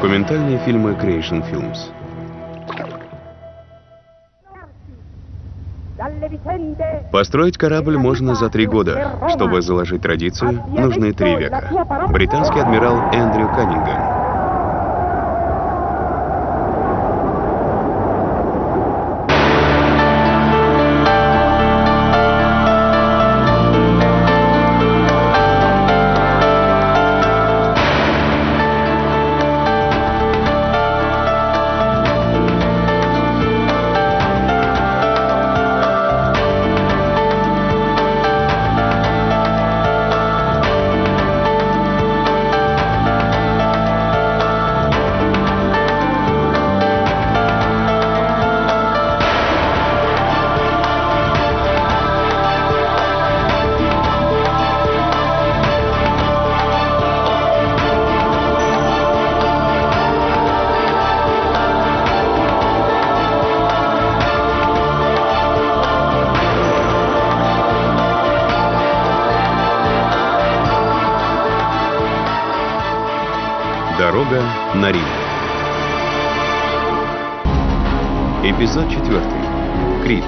Документальные фильмы Creation Films. Построить корабль можно за три года. Чтобы заложить традицию, нужны три века. Британский адмирал Эндрю Каннингем. На Рим. Эпизод 4. Крит.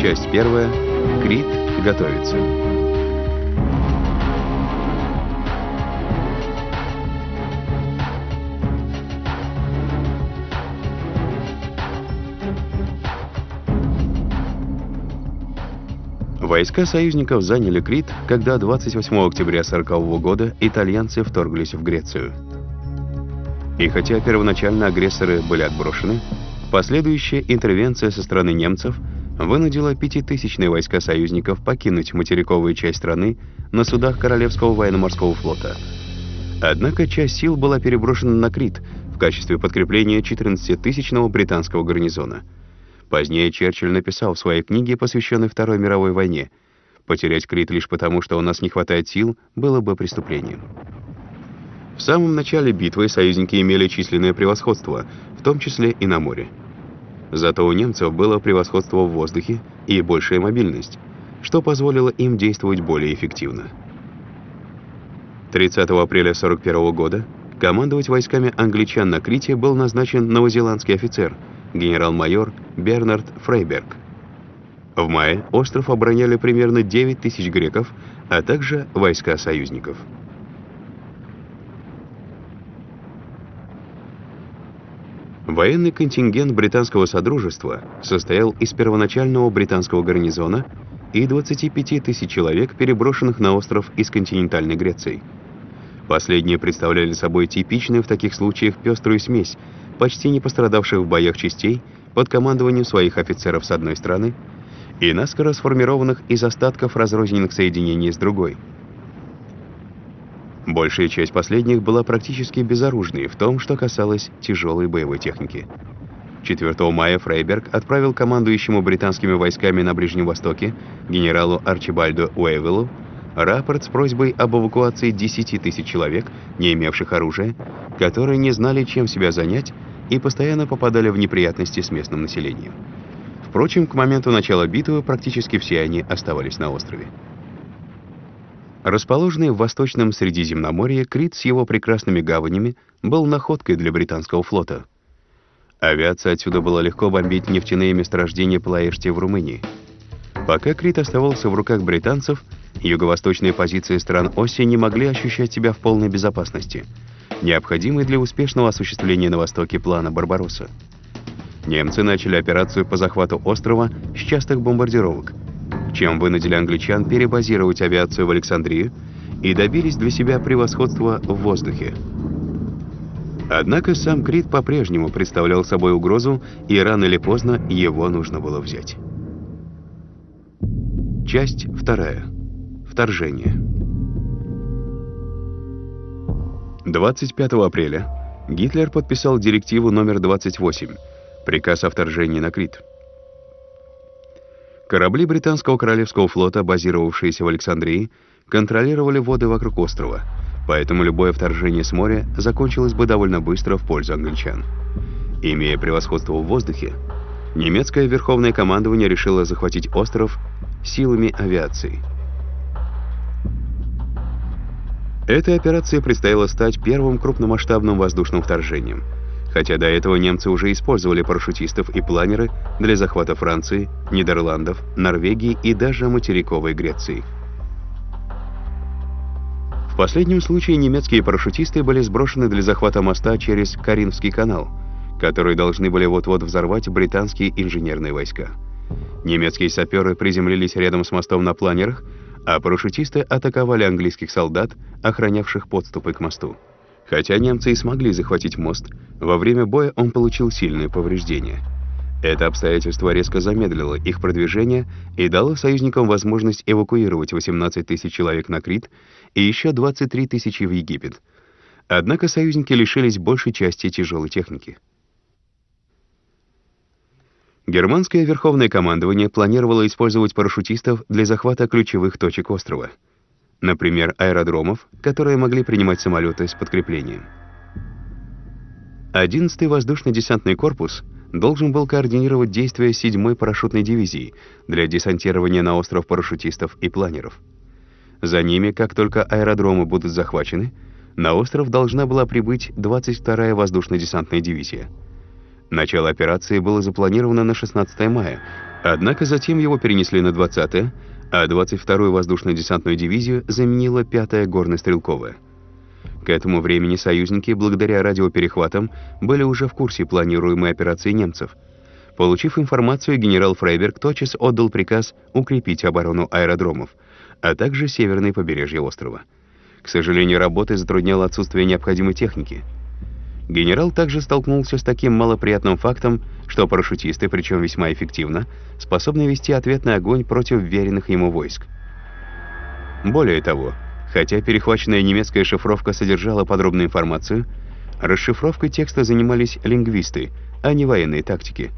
Часть первая. Крит готовится. Войска союзников заняли Крит, когда 28 октября 1940 года итальянцы вторглись в Грецию. И хотя первоначально агрессоры были отброшены, последующая интервенция со стороны немцев вынудила пятитысячные войска союзников покинуть материковую часть страны на судах Королевского военно-морского флота. Однако часть сил была переброшена на Крит в качестве подкрепления 14-тысячного британского гарнизона – Позднее Черчилль написал в своей книге, посвященной Второй мировой войне, «Потерять Крит лишь потому, что у нас не хватает сил, было бы преступлением». В самом начале битвы союзники имели численное превосходство, в том числе и на море. Зато у немцев было превосходство в воздухе и большая мобильность, что позволило им действовать более эффективно. 30 апреля 1941 года командовать войсками англичан на Крите был назначен новозеландский офицер – генерал-майор Бернард Фрейберг. В мае остров обороняли примерно 9 тысяч греков, а также войска союзников. Военный контингент британского содружества состоял из первоначального британского гарнизона и 25 тысяч человек, переброшенных на остров из континентальной Греции. Последние представляли собой типичную в таких случаях пеструю смесь почти не пострадавших в боях частей под командованием своих офицеров с одной стороны и наскоро сформированных из остатков разрозненных соединений с другой. Большая часть последних была практически безоружной в том, что касалось тяжелой боевой техники. 4 мая Фрейберг отправил командующему британскими войсками на Ближнем Востоке генералу Арчибальду Уэйвиллу рапорт с просьбой об эвакуации 10 тысяч человек, не имевших оружия, которые не знали, чем себя занять и постоянно попадали в неприятности с местным населением. Впрочем, к моменту начала битвы практически все они оставались на острове. Расположенный в Восточном Средиземноморье, Крит с его прекрасными гаванями был находкой для британского флота. Авиация отсюда была легко бомбить нефтяные месторождения Плаэшти в Румынии. Пока Крит оставался в руках британцев, юго-восточные позиции стран оси не могли ощущать себя в полной безопасности — необходимый для успешного осуществления на Востоке плана «Барбаросса». Немцы начали операцию по захвату острова с частых бомбардировок, чем вынудили англичан перебазировать авиацию в Александрию и добились для себя превосходства в воздухе. Однако сам Крит по-прежнему представлял собой угрозу, и рано или поздно его нужно было взять. Часть вторая. Вторжение. 25 апреля Гитлер подписал директиву номер 28, приказ о вторжении на Крит. Корабли британского королевского флота, базировавшиеся в Александрии, контролировали воды вокруг острова, поэтому любое вторжение с моря закончилось бы довольно быстро в пользу англичан. Имея превосходство в воздухе, немецкое верховное командование решило захватить остров силами авиации – Эта операция предстояло стать первым крупномасштабным воздушным вторжением, хотя до этого немцы уже использовали парашютистов и планеры для захвата Франции, Нидерландов, Норвегии и даже материковой Греции. В последнем случае немецкие парашютисты были сброшены для захвата моста через Каринский канал, который должны были вот-вот взорвать британские инженерные войска. Немецкие саперы приземлились рядом с мостом на планерах, а парашютисты атаковали английских солдат, охранявших подступы к мосту. Хотя немцы и смогли захватить мост, во время боя он получил сильные повреждения. Это обстоятельство резко замедлило их продвижение и дало союзникам возможность эвакуировать 18 тысяч человек на Крит и еще 23 тысячи в Египет. Однако союзники лишились большей части тяжелой техники. Германское верховное командование планировало использовать парашютистов для захвата ключевых точек острова. Например, аэродромов, которые могли принимать самолеты с подкреплением. 11-й воздушно-десантный корпус должен был координировать действия 7-й парашютной дивизии для десантирования на остров парашютистов и планеров. За ними, как только аэродромы будут захвачены, на остров должна была прибыть 22-я воздушно-десантная дивизия — Начало операции было запланировано на 16 мая, однако затем его перенесли на 20 а 22-ю воздушно-десантную дивизию заменила 5-я горно-стрелковая. К этому времени союзники, благодаря радиоперехватам, были уже в курсе планируемой операции немцев. Получив информацию, генерал Фрейберг тотчас отдал приказ укрепить оборону аэродромов, а также северное побережье острова. К сожалению, работы затрудняло отсутствие необходимой техники — Генерал также столкнулся с таким малоприятным фактом, что парашютисты, причем весьма эффективно, способны вести ответный огонь против веренных ему войск. Более того, хотя перехваченная немецкая шифровка содержала подробную информацию, расшифровкой текста занимались лингвисты, а не военные тактики.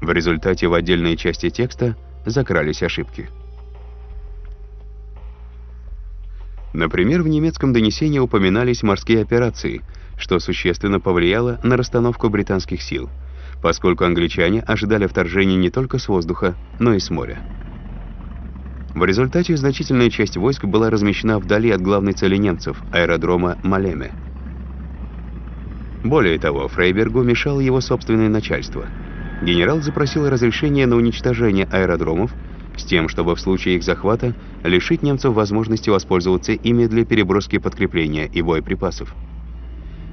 В результате в отдельные части текста закрались ошибки. Например, в немецком донесении упоминались морские операции, что существенно повлияло на расстановку британских сил, поскольку англичане ожидали вторжения не только с воздуха, но и с моря. В результате значительная часть войск была размещена вдали от главной цели немцев – аэродрома Малеме. Более того, Фрейбергу мешало его собственное начальство. Генерал запросил разрешение на уничтожение аэродромов с тем, чтобы в случае их захвата лишить немцев возможности воспользоваться ими для переброски подкрепления и боеприпасов.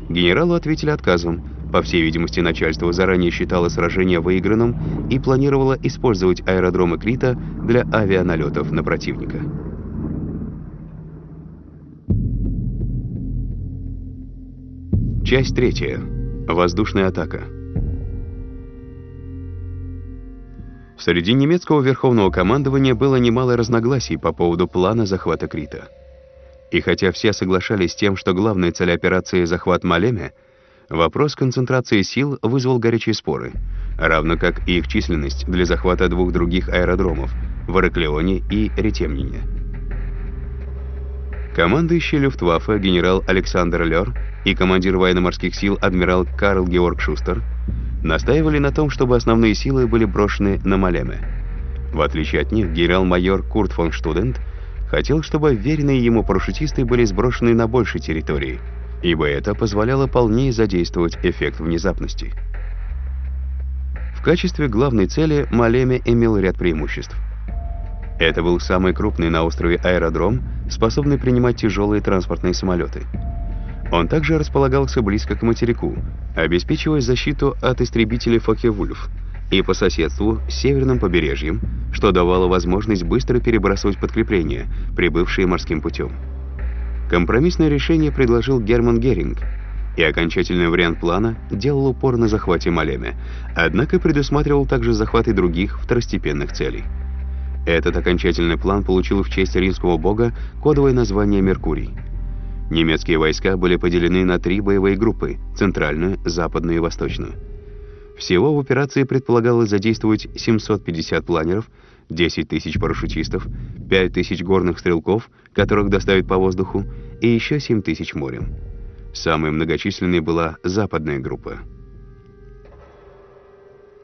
Генералу ответили отказом. По всей видимости, начальство заранее считало сражение выигранным и планировало использовать аэродромы Крита для авианалетов на противника. Часть третья. Воздушная атака. Среди немецкого верховного командования было немало разногласий по поводу плана захвата Крита. И хотя все соглашались с тем, что главная цель операции — захват Малеме, вопрос концентрации сил вызвал горячие споры, равно как и их численность для захвата двух других аэродромов — в Ираклионе и Ретемнине. Командующий Люфтваффе генерал Александр Лёр и командир военно-морских сил адмирал Карл Георг Шустер — настаивали на том, чтобы основные силы были брошены на Малеме. В отличие от них, генерал-майор Курт фон Штудент хотел, чтобы веренные ему парашютисты были сброшены на большей территории, ибо это позволяло полнее задействовать эффект внезапности. В качестве главной цели Малеме имел ряд преимуществ. Это был самый крупный на острове аэродром, способный принимать тяжелые транспортные самолеты – он также располагался близко к материку, обеспечивая защиту от истребителей Фоке-Вульф и по соседству с северным побережьем, что давало возможность быстро перебрасывать подкрепления, прибывшие морским путем. Компромиссное решение предложил Герман Геринг, и окончательный вариант плана делал упор на захвате Малеме, однако предусматривал также захват и других второстепенных целей. Этот окончательный план получил в честь римского бога кодовое название «Меркурий». Немецкие войска были поделены на три боевые группы – центральную, западную и восточную. Всего в операции предполагалось задействовать 750 планеров, 10 тысяч парашютистов, 5 тысяч горных стрелков, которых доставят по воздуху, и еще 7 тысяч морем. Самой многочисленной была западная группа.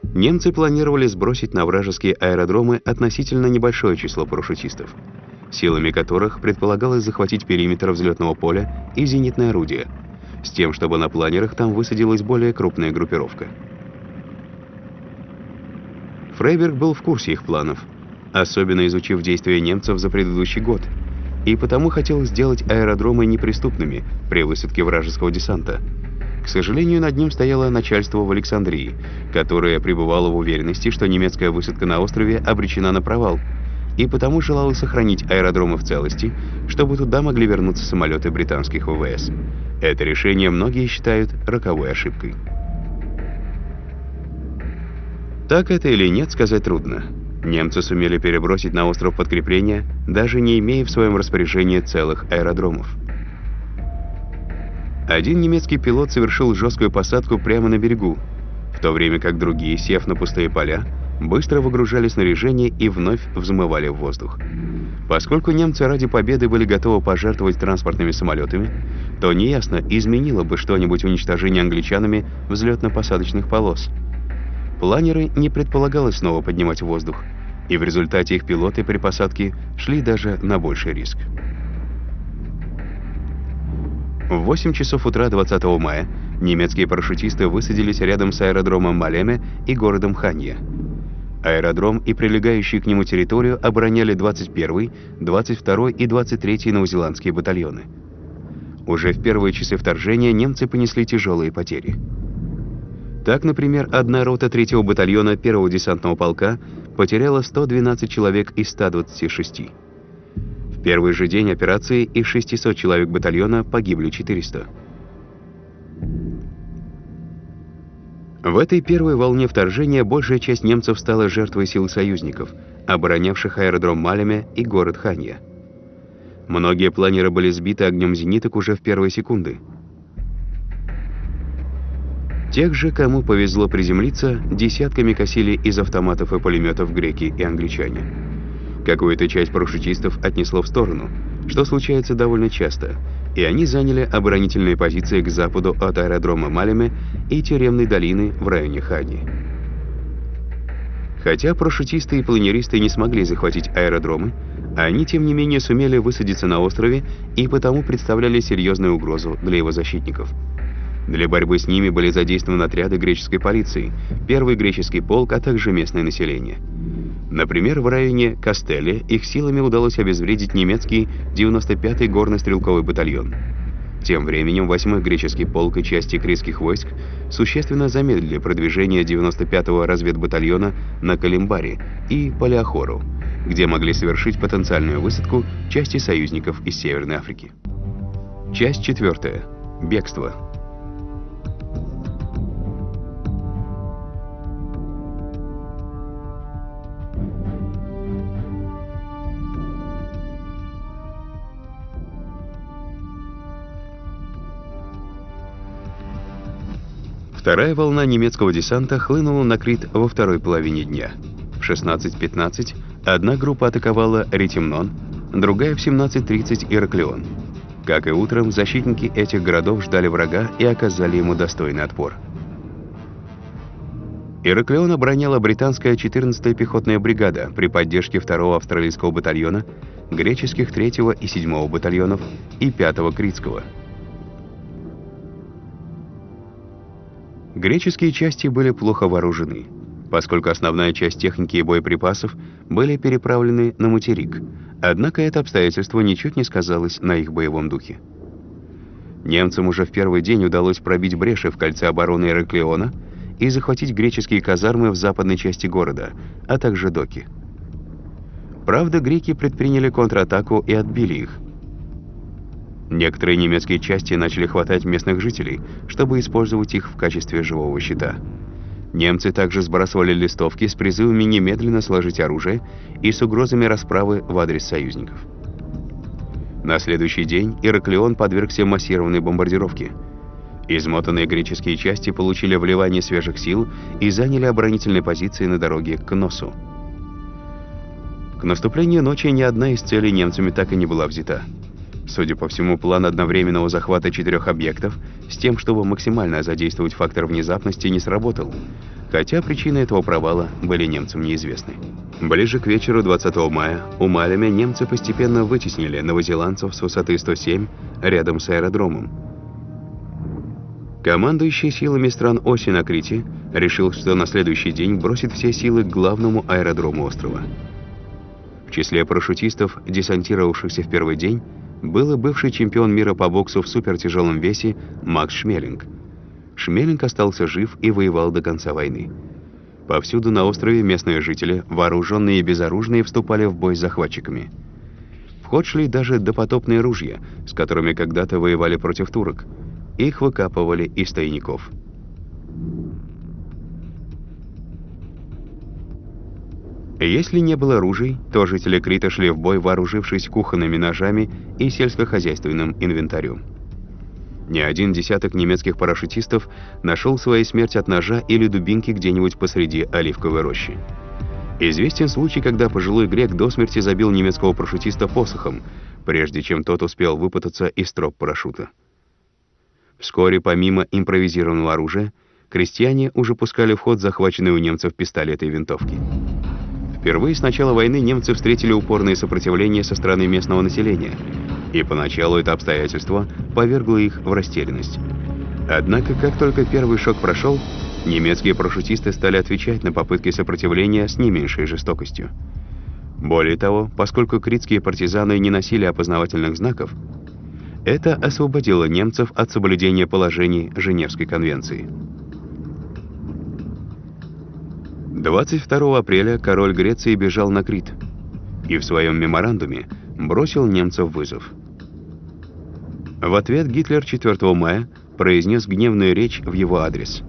Немцы планировали сбросить на вражеские аэродромы относительно небольшое число парашютистов – силами которых предполагалось захватить периметр взлетного поля и зенитное орудие, с тем, чтобы на планерах там высадилась более крупная группировка. Фрейберг был в курсе их планов, особенно изучив действия немцев за предыдущий год, и потому хотел сделать аэродромы неприступными при высадке вражеского десанта. К сожалению, над ним стояло начальство в Александрии, которое пребывало в уверенности, что немецкая высадка на острове обречена на провал, и потому желало сохранить аэродромы в целости, чтобы туда могли вернуться самолеты британских ВВС. Это решение многие считают роковой ошибкой. Так это или нет, сказать трудно. Немцы сумели перебросить на остров подкрепления, даже не имея в своем распоряжении целых аэродромов. Один немецкий пилот совершил жесткую посадку прямо на берегу, в то время как другие, сев на пустые поля, быстро выгружали снаряжение и вновь взмывали в воздух. Поскольку немцы ради победы были готовы пожертвовать транспортными самолетами, то неясно, изменило бы что-нибудь уничтожение англичанами взлетно-посадочных полос – Планеры не предполагалось снова поднимать в воздух, и в результате их пилоты при посадке шли даже на больший риск. В 8 часов утра 20 мая немецкие парашютисты высадились рядом с аэродромом Малеме и городом Ханья. Аэродром и прилегающую к нему территорию обороняли 21-й, 22-й и 23-й новозеландские батальоны. Уже в первые часы вторжения немцы понесли тяжелые потери. Так, например, одна рота 3-го батальона 1-го десантного полка потеряла 112 человек из 126. В первый же день операции из 600 человек батальона погибли 400. В этой первой волне вторжения большая часть немцев стала жертвой сил союзников, оборонявших аэродром Маляме и город Ханья. Многие планеры были сбиты огнем зениток уже в первые секунды – Тех же, кому повезло приземлиться, десятками косили из автоматов и пулеметов греки и англичане. Какую-то часть парашютистов отнесло в сторону, что случается довольно часто, и они заняли оборонительные позиции к западу от аэродрома Малеме и тюремной долины в районе Хани. Хотя парашютисты и планеристы не смогли захватить аэродромы, они, тем не менее, сумели высадиться на острове и потому представляли серьезную угрозу для его защитников – для борьбы с ними были задействованы отряды греческой полиции, первый греческий полк, а также местное население. Например, в районе Кастелли их силами удалось обезвредить немецкий 95-й горно-стрелковый батальон. Тем временем 8-й греческий полк и части критских войск существенно замедлили продвижение 95-го разведбатальона на Калимбаре и Палеохору, где могли совершить потенциальную высадку части союзников из Северной Африки. Часть четвертая. Бегство. Вторая волна немецкого десанта хлынула на Крит во второй половине дня. В 16.15 одна группа атаковала Ретимнон, другая в 17.30 Ираклион. Как и утром, защитники этих городов ждали врага и оказали ему достойный отпор. Ираклион обороняла британская 14-я пехотная бригада при поддержке 2-го австралийского батальона, греческих 3-го и 7-го батальонов и 5-го критского – Греческие части были плохо вооружены, поскольку основная часть техники и боеприпасов были переправлены на материк, однако это обстоятельство ничуть не сказалось на их боевом духе. Немцам уже в первый день удалось пробить бреши в кольце обороны Ираклиона и захватить греческие казармы в западной части города, а также доки. Правда, греки предприняли контратаку и отбили их, Некоторые немецкие части начали хватать местных жителей, чтобы использовать их в качестве живого щита. Немцы также сбрасывали листовки с призывами немедленно сложить оружие и с угрозами расправы в адрес союзников. На следующий день Ираклион подвергся массированной бомбардировке. Измотанные греческие части получили вливание свежих сил и заняли оборонительные позиции на дороге к Носу. К наступлению ночи ни одна из целей немцами так и не была взята. Судя по всему, план одновременного захвата четырех объектов с тем, чтобы максимально задействовать фактор внезапности, не сработал, хотя причины этого провала были немцам неизвестны. Ближе к вечеру 20 мая у Малями немцы постепенно вытеснили новозеландцев с высоты 107 рядом с аэродромом. Командующий силами стран оси на Крите решил, что на следующий день бросит все силы к главному аэродрому острова. В числе парашютистов, десантировавшихся в первый день, был и бывший чемпион мира по боксу в супертяжелом весе Макс Шмелинг. Шмелинг остался жив и воевал до конца войны. Повсюду на острове местные жители, вооруженные и безоружные, вступали в бой с захватчиками. В ход шли даже допотопные ружья, с которыми когда-то воевали против турок. Их выкапывали из тайников. Если не было ружей, то жители Крита шли в бой, вооружившись кухонными ножами и сельскохозяйственным инвентарем. Ни один десяток немецких парашютистов нашел свою смерть от ножа или дубинки где-нибудь посреди оливковой рощи. Известен случай, когда пожилой грек до смерти забил немецкого парашютиста посохом, прежде чем тот успел выпутаться из троп парашюта. Вскоре, помимо импровизированного оружия, крестьяне уже пускали в ход захваченные у немцев пистолеты и винтовки. Впервые с начала войны немцы встретили упорное сопротивление со стороны местного населения – и поначалу это обстоятельство повергло их в растерянность. Однако, как только первый шок прошел, немецкие парашютисты стали отвечать на попытки сопротивления с не меньшей жестокостью. Более того, поскольку критские партизаны не носили опознавательных знаков, это освободило немцев от соблюдения положений Женевской конвенции. 22 апреля король Греции бежал на Крит и в своем меморандуме бросил немцев вызов. В ответ Гитлер 4 мая произнес гневную речь в его адрес.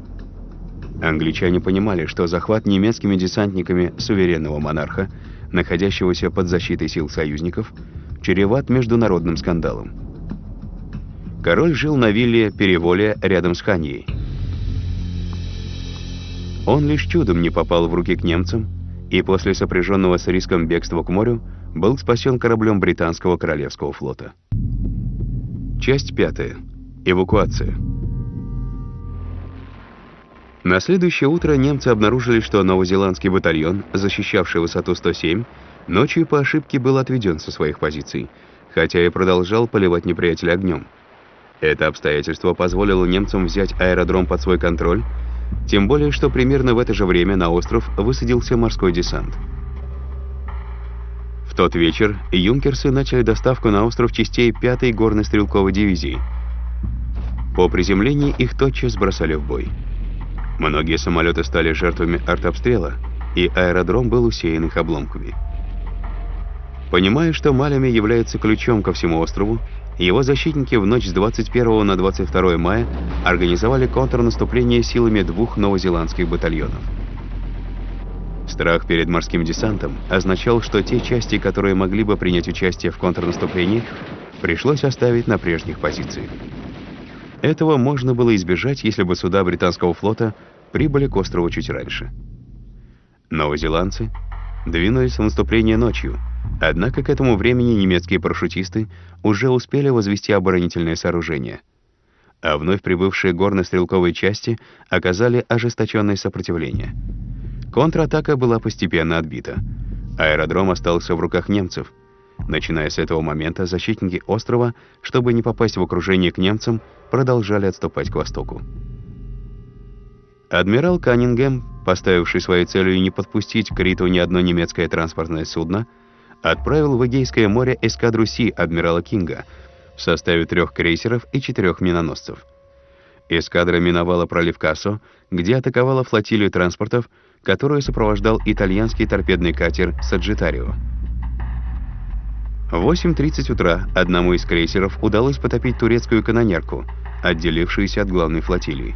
Англичане понимали, что захват немецкими десантниками суверенного монарха, находящегося под защитой сил союзников, чреват международным скандалом. Король жил на вилле Переволия рядом с Ханьей. Он лишь чудом не попал в руки к немцам, и после сопряженного с риском бегства к морю был спасен кораблем британского королевского флота. Часть пятая. Эвакуация. На следующее утро немцы обнаружили, что новозеландский батальон, защищавший высоту 107, ночью по ошибке был отведен со своих позиций, хотя и продолжал поливать неприятеля огнем. Это обстоятельство позволило немцам взять аэродром под свой контроль, тем более, что примерно в это же время на остров высадился морской десант тот вечер юнкерсы начали доставку на остров частей 5-й горно-стрелковой дивизии. По приземлении их тотчас бросали в бой. Многие самолеты стали жертвами артобстрела, и аэродром был усеян их обломками. Понимая, что Малями является ключом ко всему острову, его защитники в ночь с 21 на 22 мая организовали контрнаступление силами двух новозеландских батальонов. Страх перед морским десантом означал, что те части, которые могли бы принять участие в контрнаступлении, пришлось оставить на прежних позициях. Этого можно было избежать, если бы суда британского флота прибыли к острову чуть раньше. Новозеландцы двинулись в наступление ночью, однако к этому времени немецкие парашютисты уже успели возвести оборонительные сооружения, а вновь прибывшие горно-стрелковые части оказали ожесточенное сопротивление — Контратака была постепенно отбита. Аэродром остался в руках немцев. Начиная с этого момента, защитники острова, чтобы не попасть в окружение к немцам, продолжали отступать к востоку. Адмирал Каннингем, поставивший своей целью не подпустить к Риту ни одно немецкое транспортное судно, отправил в Эгейское море эскадру Си адмирала Кинга в составе трех крейсеров и четырех миноносцев. Эскадра миновала пролив Кассо, где атаковала флотилию транспортов, которую сопровождал итальянский торпедный катер «Саджитарио». В 8.30 утра одному из крейсеров удалось потопить турецкую канонерку, отделившуюся от главной флотилии.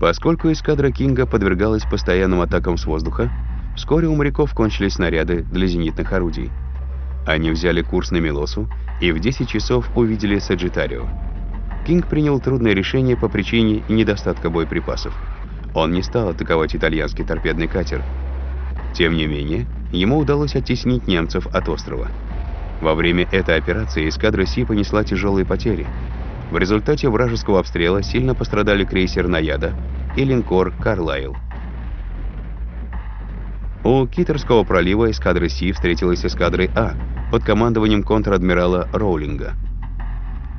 Поскольку эскадра Кинга подвергалась постоянным атакам с воздуха, вскоре у моряков кончились снаряды для зенитных орудий. Они взяли курс на Милосу и в 10 часов увидели Саджитарио. Кинг принял трудное решение по причине недостатка боеприпасов. Он не стал атаковать итальянский торпедный катер. Тем не менее, ему удалось оттеснить немцев от острова. Во время этой операции эскадра Си понесла тяжелые потери. В результате вражеского обстрела сильно пострадали крейсер «Наяда» и линкор «Карлайл». У Китерского пролива эскадра Си встретилась с эскадрой А под командованием контр-адмирала Роулинга.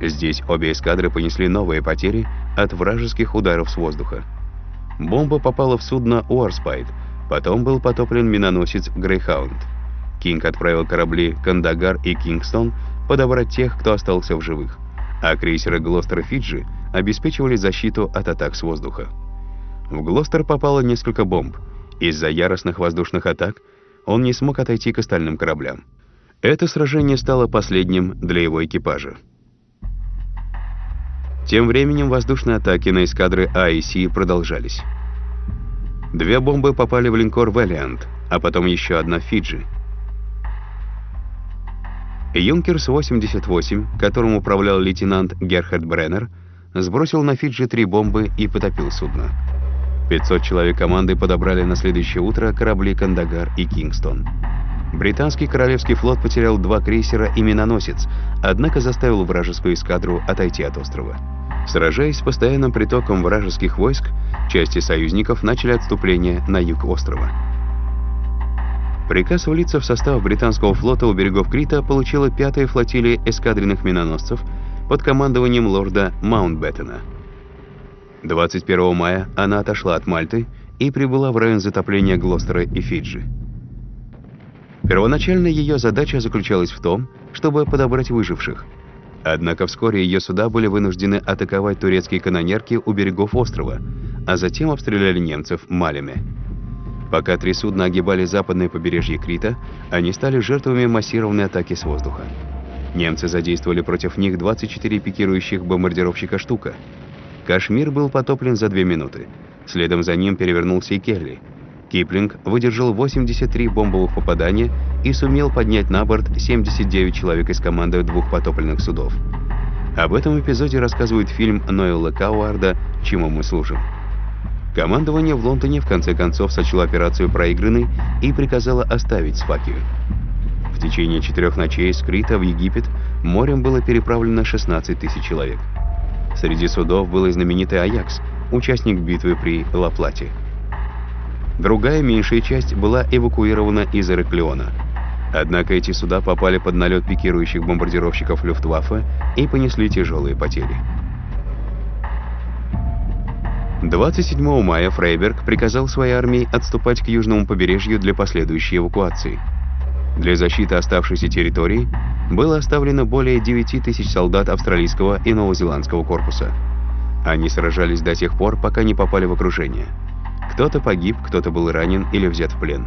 Здесь обе эскадры понесли новые потери от вражеских ударов с воздуха. Бомба попала в судно «Уорспайд», потом был потоплен миноносец «Грейхаунд». Кинг отправил корабли «Кандагар» и «Кингстон» подобрать тех, кто остался в живых, а крейсеры «Глостер» и «Фиджи» обеспечивали защиту от атак с воздуха. В «Глостер» попало несколько бомб. Из-за яростных воздушных атак он не смог отойти к остальным кораблям. Это сражение стало последним для его экипажа. Тем временем воздушные атаки на эскадры А и Си продолжались. Две бомбы попали в линкор «Вэллиант», а потом еще одна «Фиджи». Юнкерс-88, которым управлял лейтенант Герхард Бреннер, сбросил на Фиджи три бомбы и потопил судно. 500 человек команды подобрали на следующее утро корабли «Кандагар» и «Кингстон». Британский Королевский флот потерял два крейсера и миноносец, однако заставил вражескую эскадру отойти от острова. Сражаясь с постоянным притоком вражеских войск, части союзников начали отступление на юг острова. Приказ влиться в состав британского флота у берегов Крита получила пятая флотилия эскадренных миноносцев под командованием лорда Маунтбеттена. 21 мая она отошла от Мальты и прибыла в район затопления Глостера и Фиджи. Первоначально ее задача заключалась в том, чтобы подобрать выживших – Однако вскоре ее суда были вынуждены атаковать турецкие канонерки у берегов острова, а затем обстреляли немцев малями. Пока три судна огибали западное побережье Крита, они стали жертвами массированной атаки с воздуха. Немцы задействовали против них 24 пикирующих бомбардировщика «Штука». Кашмир был потоплен за две минуты. Следом за ним перевернулся и Келли. Киплинг выдержал 83 бомбовых попадания и сумел поднять на борт 79 человек из команды двух потопленных судов. Об этом эпизоде рассказывает фильм Ноэла Кауарда «Чему мы служим». Командование в Лондоне в конце концов сочло операцию проигранной и приказало оставить Сфакию. В течение четырех ночей с Крита в Египет морем было переправлено 16 тысяч человек. Среди судов был и знаменитый «Аякс», участник битвы при Ла-Плате. Другая меньшая часть была эвакуирована из Эраклеона. Однако эти суда попали под налет пикирующих бомбардировщиков Люфтваффе и понесли тяжелые потери. 27 мая Фрейберг приказал своей армии отступать к южному побережью для последующей эвакуации. Для защиты оставшейся территории было оставлено более 9 тысяч солдат австралийского и новозеландского корпуса. Они сражались до тех пор, пока не попали в окружение. Кто-то погиб, кто-то был ранен или взят в плен.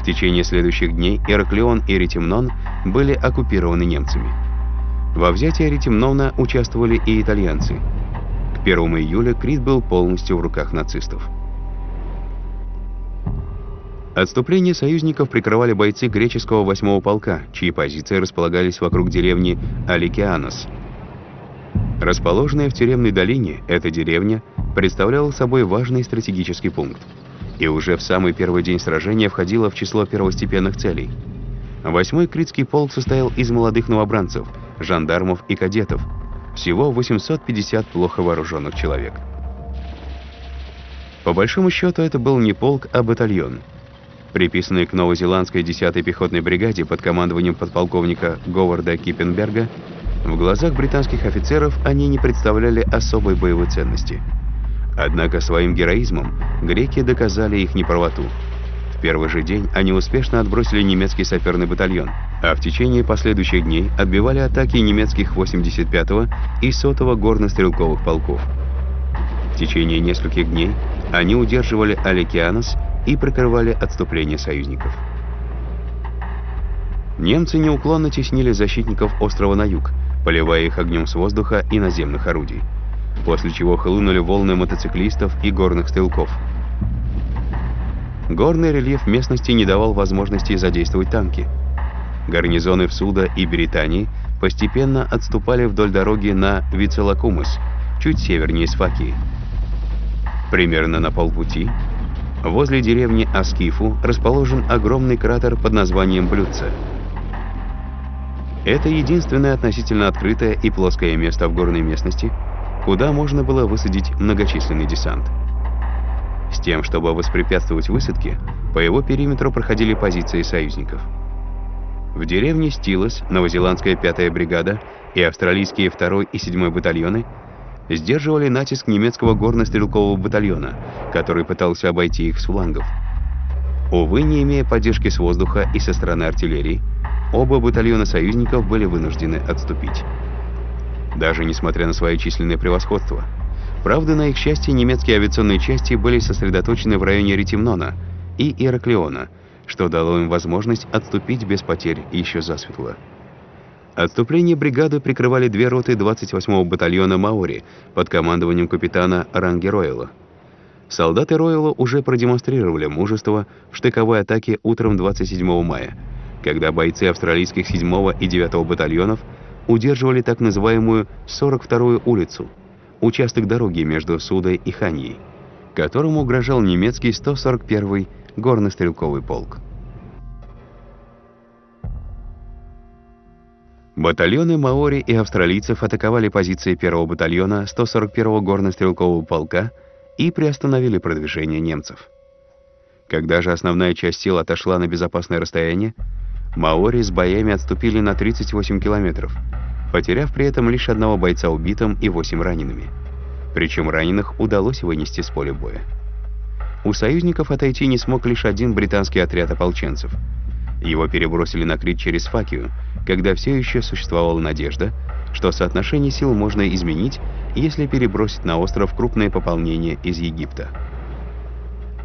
В течение следующих дней Ираклион и Ретимнон были оккупированы немцами. Во взятии Ретимнона участвовали и итальянцы. К 1 июля Крит был полностью в руках нацистов. Отступление союзников прикрывали бойцы греческого 8-го полка, чьи позиции располагались вокруг деревни Аликианос. Расположенная в тюремной долине, эта деревня – представляла собой важный стратегический пункт и уже в самый первый день сражения входила в число первостепенных целей. Восьмой Критский полк состоял из молодых новобранцев, жандармов и кадетов, всего 850 плохо вооруженных человек. По большому счету это был не полк, а батальон. Приписанный к новозеландской 10-й пехотной бригаде под командованием подполковника Говарда Киппенберга, в глазах британских офицеров они не представляли особой боевой ценности – Однако своим героизмом греки доказали их неправоту. В первый же день они успешно отбросили немецкий саперный батальон, а в течение последующих дней отбивали атаки немецких 85-го и 100-го горно-стрелковых полков. В течение нескольких дней они удерживали Аликианос и прикрывали отступление союзников. Немцы неуклонно теснили защитников острова на юг, поливая их огнем с воздуха и наземных орудий после чего хлынули волны мотоциклистов и горных стрелков. Горный рельеф местности не давал возможности задействовать танки. Гарнизоны в Суда и Британии постепенно отступали вдоль дороги на Вицелакумыс, чуть севернее Сфакии. Примерно на полпути, возле деревни Аскифу расположен огромный кратер под названием Блюдце. Это единственное относительно открытое и плоское место в горной местности – куда можно было высадить многочисленный десант. С тем, чтобы воспрепятствовать высадке, по его периметру проходили позиции союзников. В деревне Стилос новозеландская 5-я бригада и австралийские 2 и 7 батальоны сдерживали натиск немецкого горно-стрелкового батальона, который пытался обойти их с флангов. Увы, не имея поддержки с воздуха и со стороны артиллерии, оба батальона союзников были вынуждены отступить. Даже несмотря на свое численное превосходство. Правда, на их счастье, немецкие авиационные части были сосредоточены в районе Ретимнона и Ираклиона, что дало им возможность отступить без потерь еще засветло. Отступление бригады прикрывали две роты 28-го батальона Маори под командованием капитана Ранги Ройла. Солдаты Ройла уже продемонстрировали мужество в штыковой атаке утром 27 мая, когда бойцы австралийских 7 и 9 батальонов удерживали так называемую 42-ю улицу, участок дороги между Судой и Ханьей, которому угрожал немецкий 141-й горно-стрелковый полк. Батальоны маори и австралийцев атаковали позиции первого батальона 141-го горно-стрелкового полка и приостановили продвижение немцев. Когда же основная часть сил отошла на безопасное расстояние, маори с боями отступили на 38 километров, потеряв при этом лишь одного бойца убитым и 8 ранеными. Причем раненых удалось вынести с поля боя. У союзников отойти не смог лишь один британский отряд ополченцев. Его перебросили на Крит через Факию, когда все еще существовала надежда, что соотношение сил можно изменить, если перебросить на остров крупное пополнение из Египта.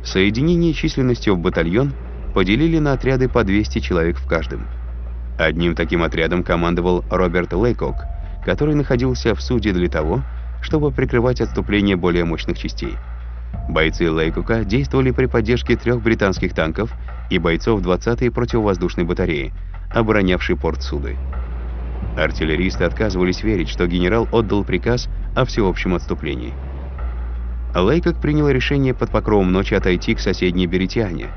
Соединение численностью в батальон поделили на отряды по 200 человек в каждом. Одним таким отрядом командовал Роберт Лейкок, который находился в суде для того, чтобы прикрывать отступление более мощных частей. Бойцы Лейкока действовали при поддержке трех британских танков и бойцов 20-й противовоздушной батареи, оборонявший порт Суды. Артиллеристы отказывались верить, что генерал отдал приказ о всеобщем отступлении. Лейкок принял решение под покровом ночи отойти к соседней Беретиане.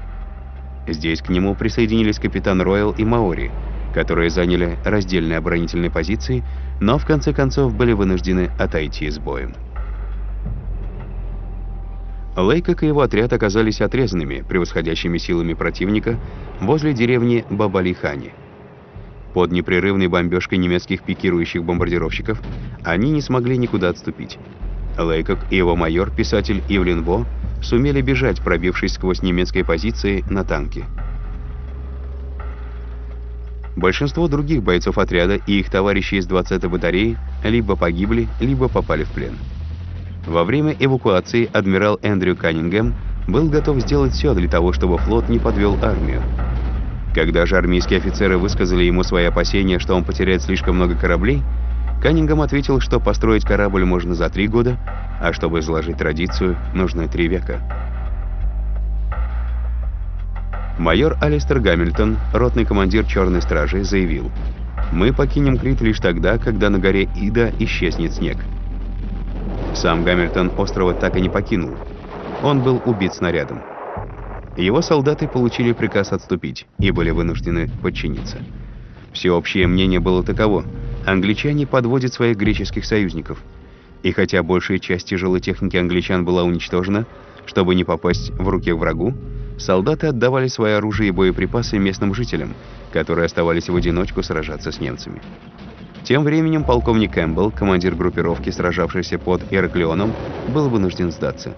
Здесь к нему присоединились капитан Ройл и Маори, которые заняли раздельные оборонительные позиции, но в конце концов были вынуждены отойти с боем. Лейкок и его отряд оказались отрезанными превосходящими силами противника возле деревни Бабалихани. Под непрерывной бомбежкой немецких пикирующих бомбардировщиков они не смогли никуда отступить. Лейкок и его майор, писатель Ивлин Во, сумели бежать, пробившись сквозь немецкие позиции на танке. Большинство других бойцов отряда и их товарищи из 20-й батареи либо погибли, либо попали в плен. Во время эвакуации адмирал Эндрю Каннингем был готов сделать все для того, чтобы флот не подвел армию. Когда же армейские офицеры высказали ему свои опасения, что он потеряет слишком много кораблей, Каннингем ответил, что построить корабль можно за три года, а чтобы изложить традицию, нужно три века. Майор Алистер Гамильтон, ротный командир Черной Стражи, заявил, «Мы покинем Крит лишь тогда, когда на горе Ида исчезнет снег». Сам Гамильтон острова так и не покинул. Он был убит снарядом. Его солдаты получили приказ отступить и были вынуждены подчиниться. Всеобщее мнение было таково. Англичане подводят своих греческих союзников. И хотя большая часть тяжелой техники англичан была уничтожена, чтобы не попасть в руки врагу, солдаты отдавали свои оружие и боеприпасы местным жителям, которые оставались в одиночку сражаться с немцами. Тем временем полковник Кэмпбелл, командир группировки, сражавшийся под Ираклионом, был вынужден сдаться.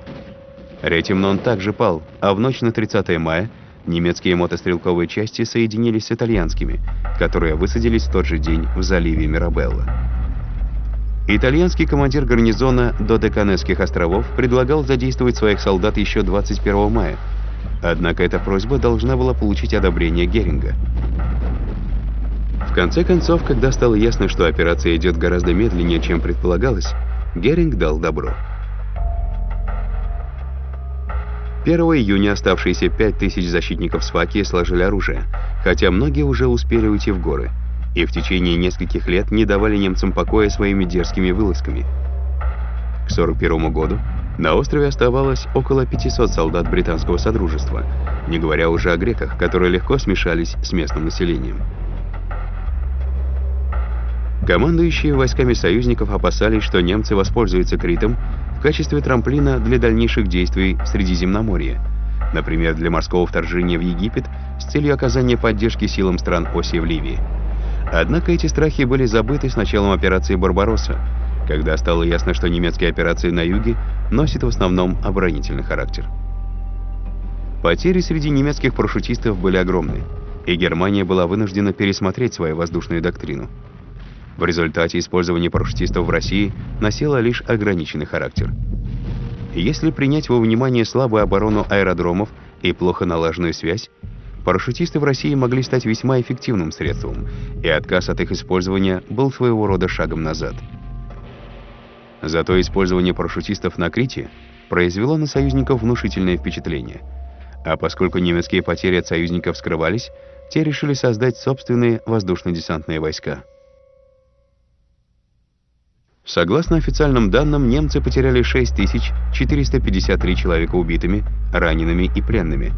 Ретимнон также пал, а в ночь на 30 мая немецкие мотострелковые части соединились с итальянскими, которые высадились в тот же день в заливе Мирабелла. Итальянский командир гарнизона Додеканесских островов предлагал задействовать своих солдат еще 21 мая, однако эта просьба должна была получить одобрение Геринга. В конце концов, когда стало ясно, что операция идет гораздо медленнее, чем предполагалось, Геринг дал добро. 1 июня оставшиеся 5000 защитников Сфакии сложили оружие, хотя многие уже успели уйти в горы, и в течение нескольких лет не давали немцам покоя своими дерзкими вылазками. К 41 году на острове оставалось около 500 солдат британского Содружества, не говоря уже о греках, которые легко смешались с местным населением. Командующие войсками союзников опасались, что немцы воспользуются Критом в качестве трамплина для дальнейших действий в Средиземноморье, например, для морского вторжения в Египет с целью оказания поддержки силам стран оси в Ливии. Однако эти страхи были забыты с началом операции «Барбаросса», когда стало ясно, что немецкие операции на юге носят в основном оборонительный характер. Потери среди немецких парашютистов были огромны, и Германия была вынуждена пересмотреть свою воздушную доктрину. В результате использование парашютистов в России носило лишь ограниченный характер. Если принять во внимание слабую оборону аэродромов и плохо налаженную связь, парашютисты в России могли стать весьма эффективным средством, и отказ от их использования был своего рода шагом назад. Зато использование парашютистов на Крите произвело на союзников внушительное впечатление. А поскольку немецкие потери от союзников скрывались, те решили создать собственные воздушно-десантные войска. Согласно официальным данным, немцы потеряли 6453 человека убитыми, ранеными и пленными.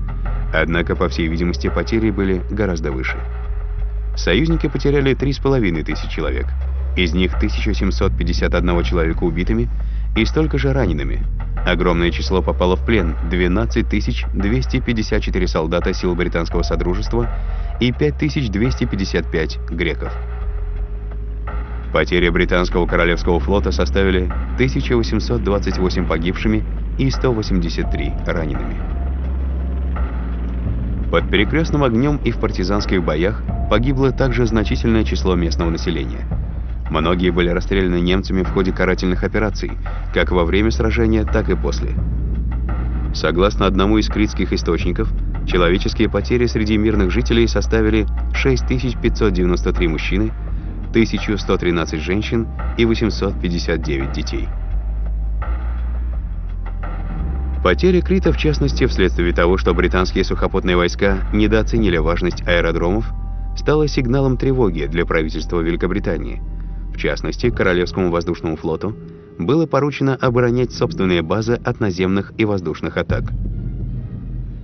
Однако, по всей видимости, потери были гораздо выше. Союзники потеряли 3500 человек, из них 1751 человека убитыми и столько же ранеными. Огромное число попало в плен – 12 254 солдата сил британского Содружества и 5255 греков. Потери британского королевского флота составили 1828 погибшими и 183 ранеными. Под перекрестным огнем и в партизанских боях погибло также значительное число местного населения. Многие были расстреляны немцами в ходе карательных операций, как во время сражения, так и после. Согласно одному из критских источников, человеческие потери среди мирных жителей составили 6593 мужчины 1113 женщин и 859 детей. Потери Крита, в частности, вследствие того, что британские сухопутные войска недооценили важность аэродромов, стало сигналом тревоги для правительства Великобритании. В частности, Королевскому воздушному флоту было поручено оборонять собственные базы от наземных и воздушных атак.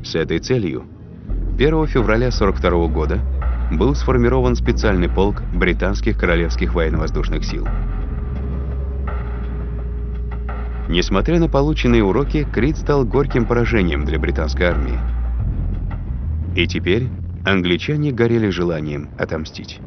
С этой целью 1 февраля 1942 года был сформирован специальный полк британских королевских военно-воздушных сил. Несмотря на полученные уроки, Крит стал горьким поражением для британской армии. И теперь англичане горели желанием отомстить.